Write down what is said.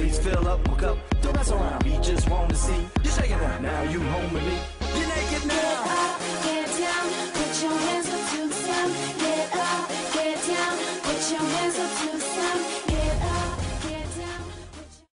Please fill up my cup. Don't mess around. We just want to see you shaking now. Now you home with me. You're naked now. Get up, get down, put your hands up to the sun. Get up, get down, put your hands up to the sun.